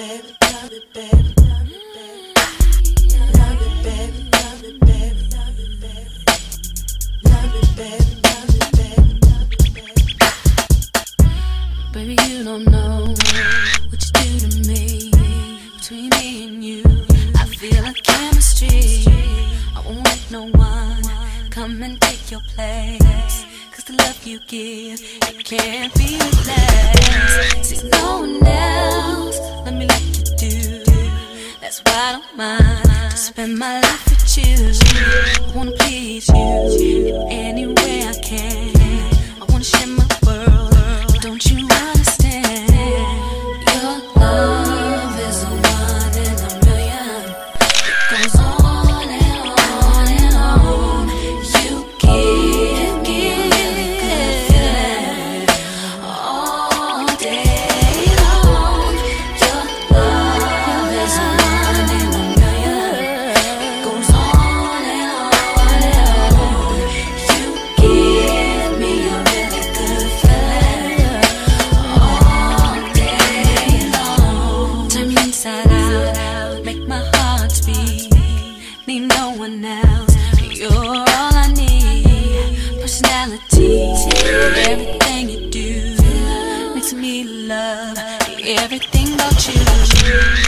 baby, love it, baby, love it, baby. Love it, baby, love it, baby, love it, baby. Love it, baby, baby, you don't know what you do to me. Between me and you, I feel like chemistry. I won't let no one come and take your place. The love you give, it can't be replaced. That's why I don't mind spend my life with you. I wanna please you my heart beat. Need no one else. You're all I need. Personality, everything you do makes me love everything about you.